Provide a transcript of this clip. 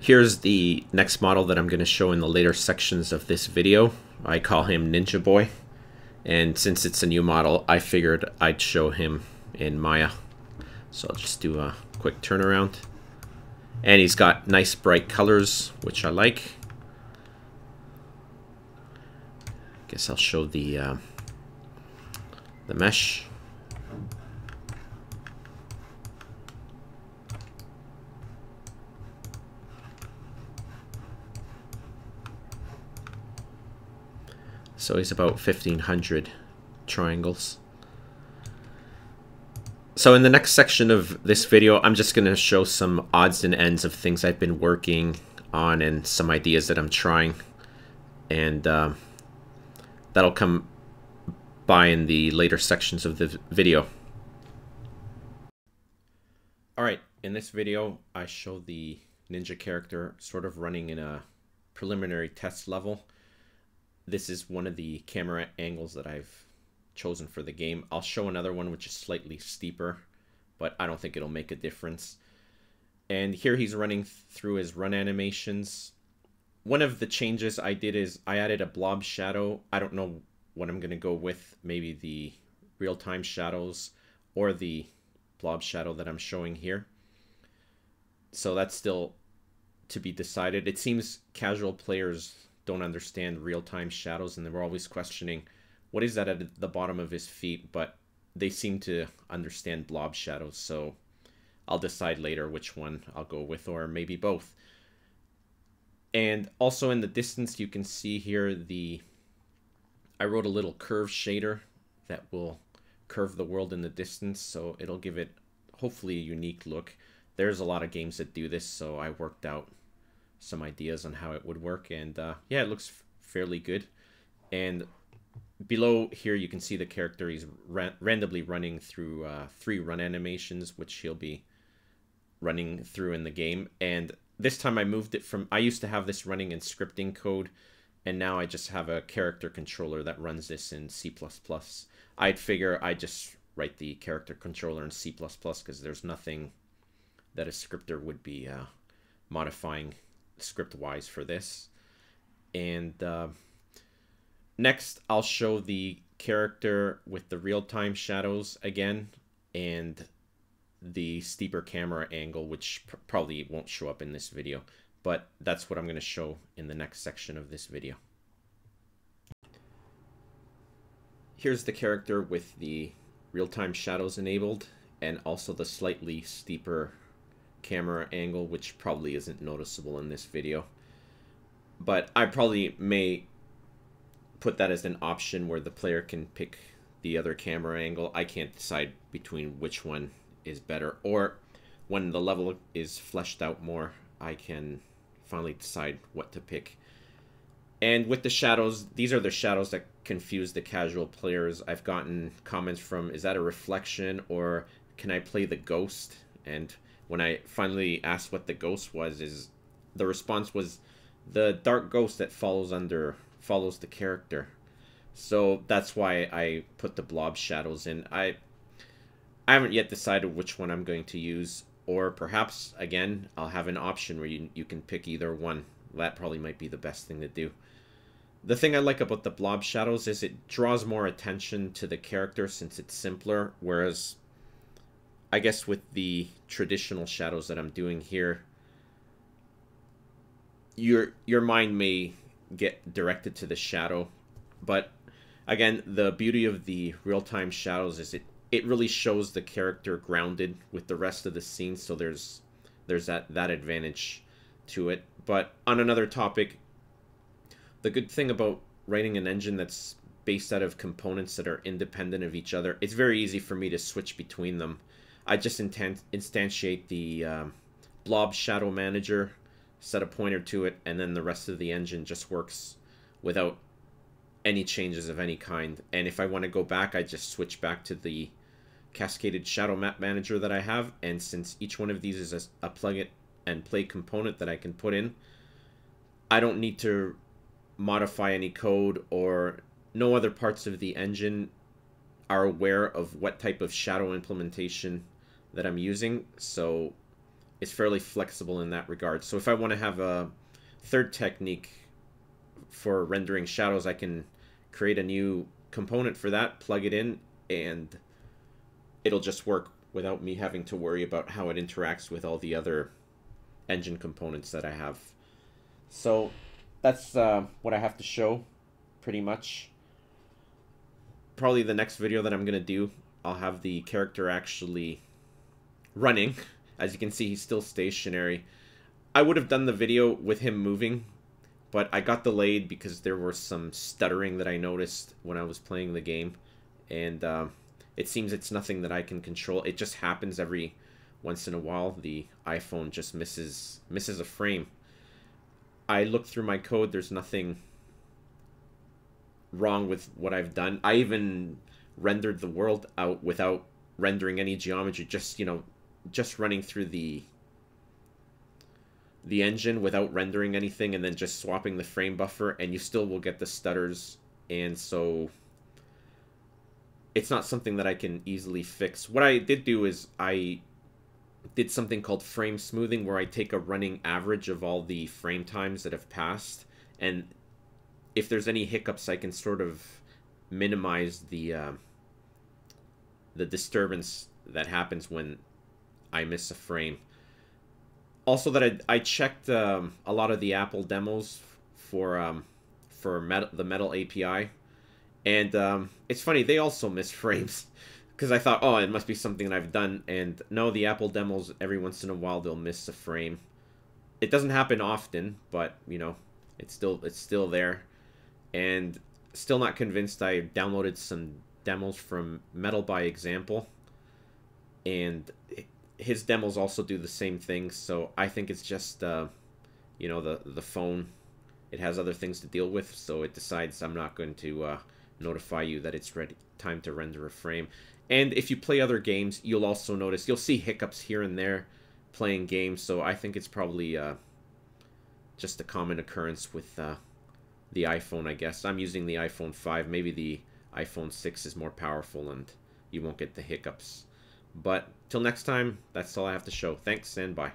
Here's the next model that I'm going to show in the later sections of this video. I call him Ninja Boy. And since it's a new model, I figured I'd show him in Maya. So I'll just do a quick turnaround. And he's got nice bright colors, which I like. I Guess I'll show the uh, the mesh. So he's about 1500 triangles. So in the next section of this video, I'm just going to show some odds and ends of things I've been working on and some ideas that I'm trying. And uh, that'll come by in the later sections of the video. Alright, in this video, I show the ninja character sort of running in a preliminary test level this is one of the camera angles that I've chosen for the game. I'll show another one which is slightly steeper, but I don't think it'll make a difference. And here he's running through his run animations. One of the changes I did is I added a blob shadow. I don't know what I'm going to go with. Maybe the real-time shadows or the blob shadow that I'm showing here. So that's still to be decided. It seems casual players don't understand real-time shadows and they were always questioning what is that at the bottom of his feet? But they seem to understand blob shadows so I'll decide later which one I'll go with or maybe both. And also in the distance you can see here the I wrote a little curve shader that will curve the world in the distance so it'll give it hopefully a unique look. There's a lot of games that do this so I worked out some ideas on how it would work. And uh, yeah, it looks fairly good. And below here, you can see the character. He's ra randomly running through uh, three run animations, which he'll be running through in the game. And this time I moved it from, I used to have this running in scripting code. And now I just have a character controller that runs this in C++. I'd figure I just write the character controller in C++ because there's nothing that a scripter would be uh, modifying script wise for this. And uh, next, I'll show the character with the real time shadows again and the steeper camera angle, which pr probably won't show up in this video. But that's what I'm going to show in the next section of this video. Here's the character with the real-time shadows enabled and also the slightly steeper camera angle, which probably isn't noticeable in this video. But I probably may put that as an option where the player can pick the other camera angle. I can't decide between which one is better. Or when the level is fleshed out more, I can finally decide what to pick. And with the shadows, these are the shadows that confuse the casual players. I've gotten comments from, is that a reflection or can I play the ghost? And when I finally asked what the ghost was, is the response was the dark ghost that follows under follows the character. So that's why I put the blob shadows in. I I haven't yet decided which one I'm going to use, or perhaps again I'll have an option where you you can pick either one. That probably might be the best thing to do. The thing I like about the blob shadows is it draws more attention to the character since it's simpler, whereas I guess with the traditional shadows that I'm doing here, your your mind may get directed to the shadow, but again, the beauty of the real-time shadows is it it really shows the character grounded with the rest of the scene, so there's there's that that advantage to it. But on another topic, the good thing about writing an engine that's based out of components that are independent of each other, it's very easy for me to switch between them. I just intent, instantiate the um, blob shadow manager, set a pointer to it, and then the rest of the engine just works without any changes of any kind. And if I want to go back, I just switch back to the cascaded shadow map manager that I have. And since each one of these is a, a plug it and play component that I can put in, I don't need to modify any code or no other parts of the engine are aware of what type of shadow implementation that I'm using. So it's fairly flexible in that regard. So if I want to have a third technique for rendering shadows, I can create a new component for that, plug it in, and it'll just work without me having to worry about how it interacts with all the other engine components that I have. So that's uh, what I have to show, pretty much. Probably the next video that I'm going to do, I'll have the character actually running. As you can see, he's still stationary. I would have done the video with him moving, but I got delayed because there was some stuttering that I noticed when I was playing the game. And uh, it seems it's nothing that I can control. It just happens every once in a while. The iPhone just misses misses a frame. I looked through my code. There's nothing wrong with what I've done. I even rendered the world out without rendering any geometry. Just, you know, just running through the the engine without rendering anything and then just swapping the frame buffer and you still will get the stutters and so it's not something that I can easily fix. What I did do is I did something called frame smoothing where I take a running average of all the frame times that have passed and if there's any hiccups I can sort of minimize the uh, the disturbance that happens when I miss a frame. Also, that I, I checked um, a lot of the Apple demos for um, for Metal, the Metal API, and um, it's funny they also miss frames because I thought, oh, it must be something that I've done, and no, the Apple demos every once in a while they'll miss a frame. It doesn't happen often, but you know, it's still it's still there, and still not convinced. I downloaded some demos from Metal by Example, and his demos also do the same thing. So I think it's just, uh, you know, the the phone. It has other things to deal with, so it decides I'm not going to uh, notify you that it's ready time to render a frame. And if you play other games, you'll also notice you'll see hiccups here and there playing games. So I think it's probably uh, just a common occurrence with uh, the iPhone. I guess I'm using the iPhone 5. Maybe the iPhone 6 is more powerful and you won't get the hiccups. But till next time, that's all I have to show. Thanks and bye.